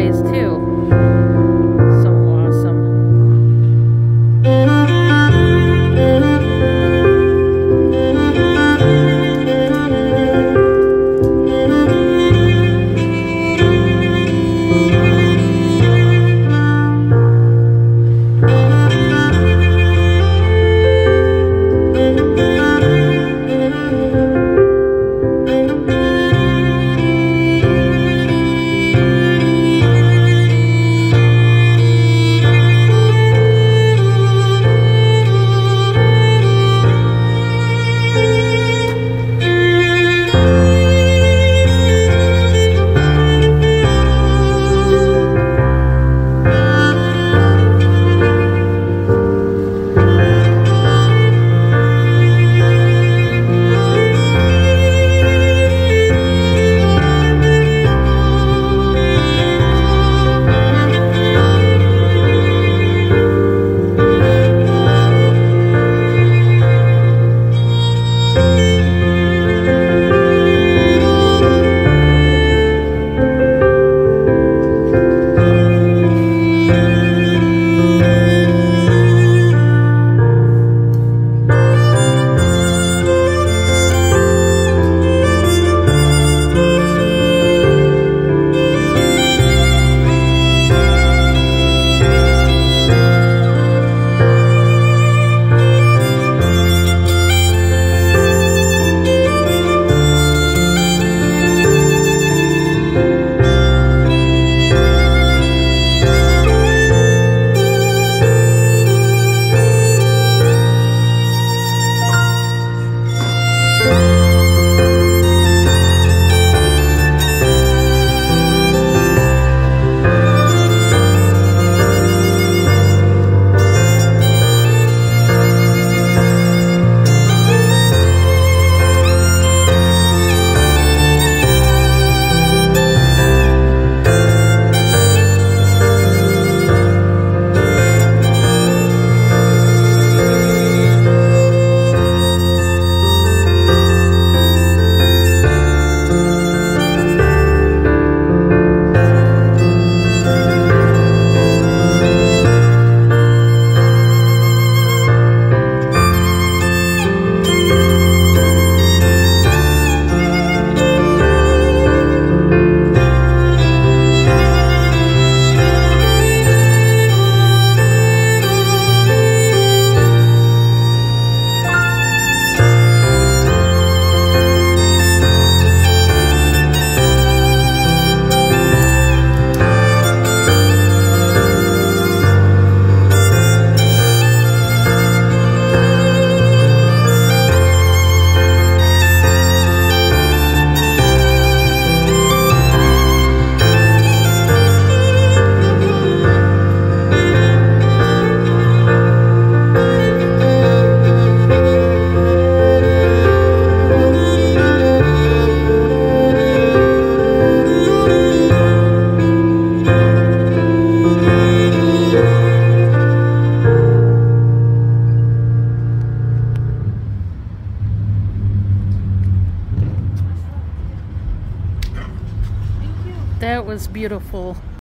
always that was beautiful.